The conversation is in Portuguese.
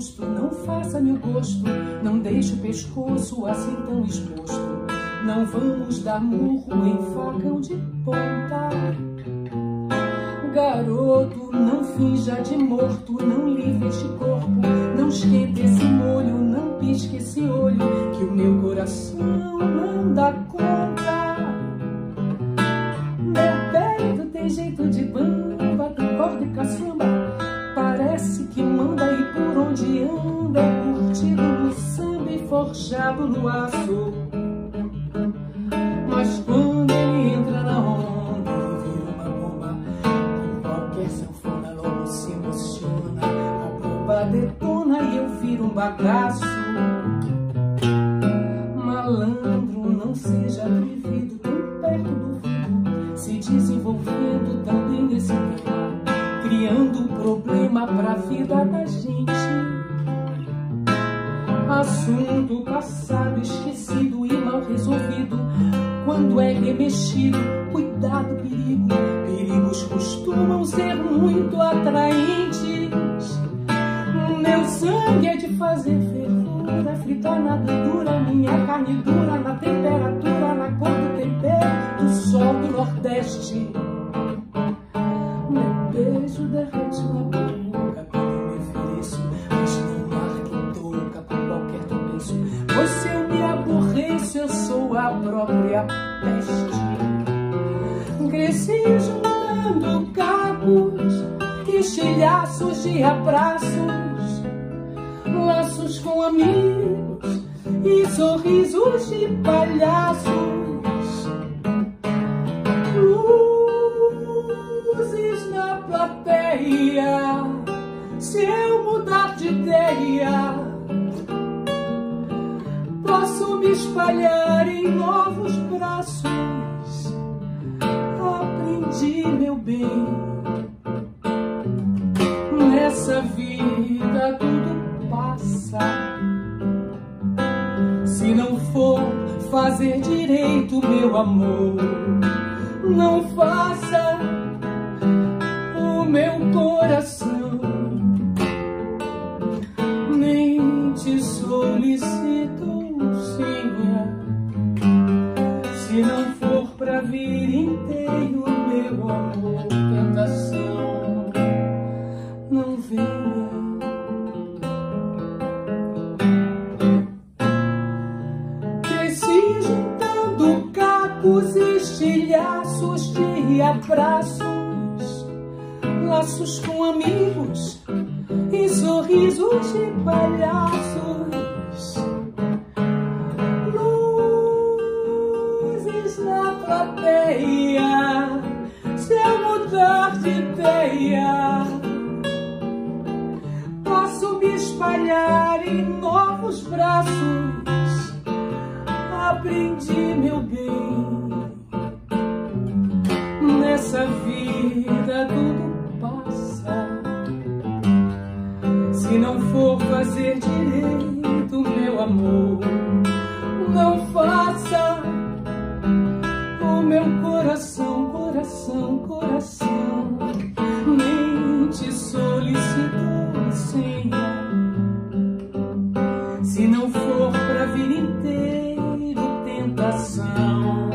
rosto, não faça meu gosto, não deixe o pescoço assim tão exposto. Não vamos dar murro em facão de ponta. Garoto, não finja de morto, não livre este corpo, não esquente esse molho, não pisque esse olho, que o meu coração não dá conta. Meu peito tem jeito de bamba, forjado no aço. Mas quando ele entra na onda, ele vira uma bomba. Por qualquer sanfona logo se emociona. A bomba detona e eu viro um bagaço. Malandro, não seja atrevido, tão perto do vidro, se desenvolvendo também nesse tema, criando problema pra vida da gente. Assunto passado, esquecido e mal resolvido. Quando é remexido, cuidado, perigo. Perigos costumam ser muito atraentes. Meu sangue é de fazer fervura, fritar na dura, minha carne dura na temperatura, na cor do tempero do sol do Nordeste. Própria peste. Cresci juntando cabos, estilhaços de abraços, laços com amigos e sorrisos de palhaços. Luzes na plateia, se eu mudar de ideia, posso espalhar em novos braços. Aprendi, meu bem, nessa vida tudo passa. Se não for fazer direito, meu amor, não faça o meu coração. Abraços, laços com amigos e sorrisos de palhaços. Luzes na plateia, se eu mudar de ideia, posso me espalhar em novos braços. Aprendi, meu bem, fazer direito, meu amor, não faça o meu coração, coração, coração. Nem te solicito senha. Se não for pra vir inteiro, tentação,